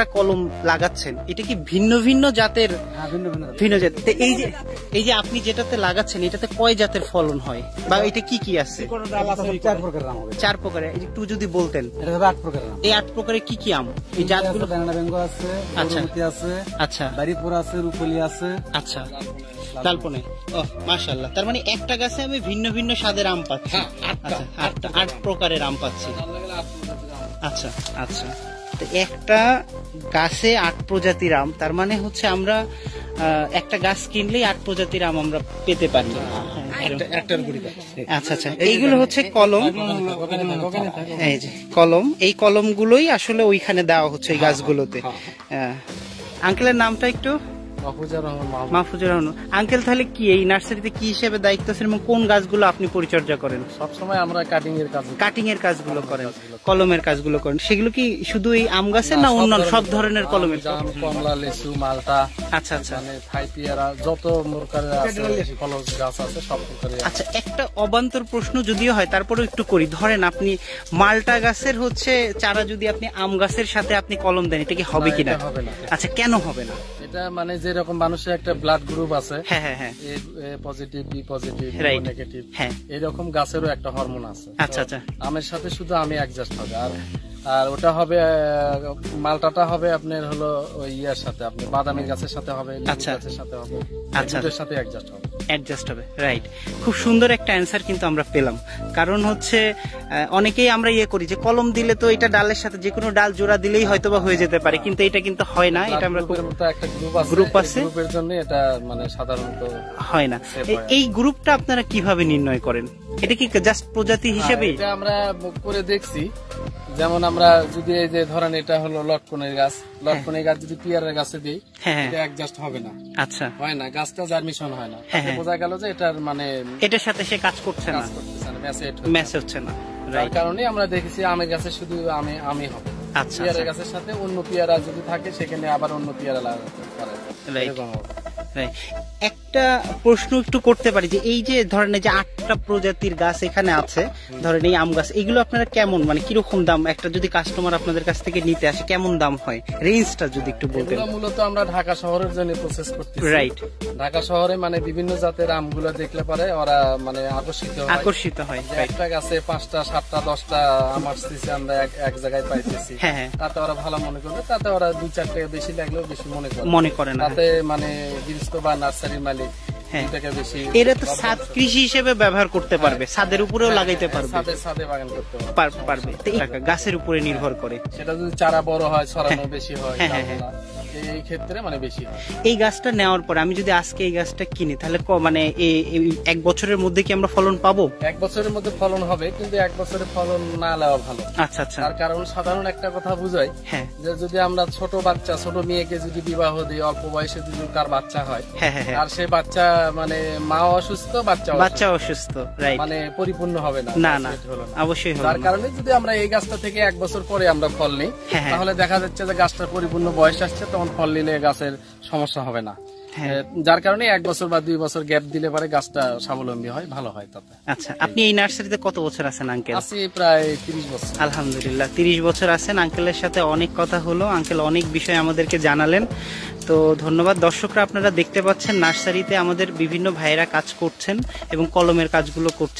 আটটা কলম লাগাচ্ছেন এটা কি ভিন্ন ভিন্ন জাতের? হ্যাঁ ভিন্ন জাতের। তো এই যে এই যে আপনি যেটাতে লাগাচ্ছেন এটাতে কয় জাতের ফলন হয়? বা এটা কি কি আছে? চার প্রকারের আম হবে। চার প্রকারের একটু যদি বলতেন। আট প্রকারের এই আট প্রকারের কি কি আম? এই জাতগুলো আছে আচ্ছা। আছে আচ্ছা। বাড়িপুর আছে রুপলি আছে। আচ্ছা। লালপনে। ও মাশাল্লাহ তার মানে একটা গাছে আমি ভিন্ন ভিন্ন স্বাদের আম পাচ্ছি। আচ্ছা আট প্রকারের আম পাচ্ছি। আচ্ছা আচ্ছা। তো একটা গাছে আট প্রজাতির আম তার মানে হচ্ছে আমরা একটা গাছ কিনলেই আট প্রজাতির আম আমরা পেতে পারি। আচ্ছা আচ্ছা। এইগুলো হচ্ছে কলম। এই যে কলম এই কলমগুলোই আসলে ওইখানে দেওয়া হচ্ছে এই গাছগুলোতে। হ্যাঁ। আঙ্কেলের নামটা একটু? মাহফুজার মাহফুজুর রহমান। আঙ্কেল তাহলে কি এই নার্সারিতে কি হিসেবে দায়িত্ব আছেন এবং কোন গাছগুলো আপনি পরিচর্যা করেন? সবসময় আমরা কাটিং এর কাজ কাটিং এর কাজগুলো করেন কলমের কাজগুলো করেন। সেগুলো কি শুধু এই আম গাছের না অন্যান্য সব ধরনের কলমের? কমলা লিচু মালটা আচ্ছা আচ্ছা। মানে থাই পেয়ারা যত প্রকারের আছে ফলজ গাছ আছে সব প্রকারের আচ্ছা একটা অবান্তর প্রশ্ন যদিও হয় তারপরেও একটু করি। ধরেন আপনি মালটা গাছের হচ্ছে চারা যদি আপনি আম গাছের সাথে আপনি কলম দেন এটা কি হবে কিনা? হবে আচ্ছা কেন হবে না? এটা মানে যেরকম মানুষের একটা ব্লাড গ্রুপ আছে হ্যাঁ হ্যাঁ হ্যাঁ। পজিটিভ বি পজিটিভ নেগেটিভ হ্যাঁ। এরকম গাছেরও একটা হরমোন আছে। আচ্ছা আচ্ছা। আমের সাথে শুধু আমি অ্যাডজাস্ট হবে। আর আর ওটা হবে মালটাটা হবে আপনার হলো ওই ইয়ার সাথে আপনি বাদামের গাছের সাথে হবে আচ্ছা। গাছের সাথে হবে আচ্ছা। সাথে অ্যাডজাস্ট হবে। অ্যাডজাস্ট হবে রাইট খুব সুন্দর একটা অ্যান্সার কিন্তু আমরা পেলাম। কারণ হচ্ছে অনেকেই আমরা ইয়ে করি যে কলম দিলে তো এটা ডালের সাথে যে কোনো ডাল জোড়া দিলেই হয়তো বা হয়ে যেতে পারে কিন্তু এটা কিন্তু হয় না এটা আমরা গ্রুপ আছে গ্রুপের জন্য এটা মানে সাধারণত হয় না। হয়। এই গ্রুপটা আপনারা কীভাবে নির্ণয় করেন? এটা কি জাস্ট প্রজাতি হিসেবে? এটা আমরা করে দেখছি। যেমন আমরা যদি এই যে ধরেন এটা হলো লটকনের গাছ লটকনের গাছ যদি পিয়ারের গাছে দিই হ্যাঁ হ্যাঁ। এটা অ্যাডজাস্ট হবে না। আচ্ছা। হয় না গাছটা জার্মিশন হয় না। হ্যাঁ, হ্যাঁ। বোঝা গেল যে এটার মানে এটার সাথে সে কাজ করছে না। ম্যাচ হচ্ছে না। রাইট কারণে আমরা দেখেছি আমের গাছে শুধু আমি আমি হবে। আচ্ছা পিয়ারের গাছের সাথে অন্য পিয়ারা যদি থাকে সেখানে আবার অন্য পিয়ারা লাগাতে পারে। এরকম. একটা প্রশ্ন একটু করতে পারি যে এই যে ধরেন যে আটটা প্রজাতির গাছ এখানে আছে ধরেন এই আম গাছ এগুলো আপনারা কেমন? মানে কীরকম দাম? একটা যদি কাস্টমার আপনাদের কাছ থেকে নিতে আসে কেমন দাম হয়? রেঞ্জটা যদি একটু বলতেন। মূলত আমরা ঢাকা শহরের জন্য প্রসেস করতেছি। রাইট ঢাকা শহরে মানে বিভিন্ন জাতের আমগুলো দেখলে পারে ওরা মানে আকর্ষিত হয়। আকর্ষিত হয় একটা গাছে পাঁচটা সাতটা দশটা আম আসতেছে আমরা এক- এক জায়গায় পাইতেছি। হ্যাঁ হ্যাঁ। তাতে ওরা ভালো মনে করবে তাতে ওরা দুই চারটে বেশি লাগলেও বেশি মনে করে। মনে করে না। তাতে মানে গৃহস্থ বা নার্সারির মালিক হ্যাঁ। এরা তো ছাদ কৃষি হিসেবে ব্যবহার করতে পারবে ছাদের উপরেও লাগাইতে পারবে। ছাদে ছাদে বাগান করতে পারবে গাছের উপরে নির্ভর করে। সেটা যদি চারা বড় হয় ছড়ানো বেশি হয় এই- ক্ষেত্রে মানে বেশি হয়। এই গাছটা নেওয়ার পর আমি যদি আজকে এই গাছটা কিনি তাহলে মানে এক বছরের মধ্যে কি আমরা ফলন পাবো? এক বছরের মধ্যে ফলন হবে কিন্তু এক বছরে ফলন না নেওয়া ভালো। আচ্ছা আচ্ছা। তার কারণ সাধারণ একটা কথা বুঝাই হ্যাঁ। যে যদি আমরা ছোট বাচ্চা ছোট মেয়েকে যদি বিবাহ দিই অল্প বয়সে যদি তার বাচ্চা হয় হ্যাঁ হ্যাঁ হ্যাঁ। আর সেই বাচ্চা মানে মা অসুস্থ বাচ্চা বাচ্চা অসুস্থ মানে পরিপূর্ণ হবে না না না। অবশ্যই না। কারণে যদি আমরা এই গাছটা থেকে এক বছর পরে আমরা ফল নিই। তাহলে দেখা যাচ্ছে যে গাছটার পরিপূর্ণ বয়স আসছে তখন ফল নিলে গাছের সমস্যা হবে না। হ্যাঁ। যার কারণে এক বছর বা দুই বছর গ্যাপ দিলে পরে গাছটা স্বাবলম্বী হয় ভালো হয় তাতে। আচ্ছা আপনি এই নার্সারিতে কত বছর আছেন আঙ্কেল? আছি প্রায় তিরিশ বছর। আলহামদুলিল্লাহ তিরিশ বছর আছেন। আঙ্কেলের সাথে অনেক কথা হলো। আঙ্কেল অনেক বিষয় আমাদেরকে জানালেন। তো ধন্যবাদ। দর্শকরা আপনারা দেখতে পাচ্ছেন নার্সারিতে আমাদের বিভিন্ন ভাইয়েরা কাজ করছেন এবং কলমের কাজগুলো করছেন।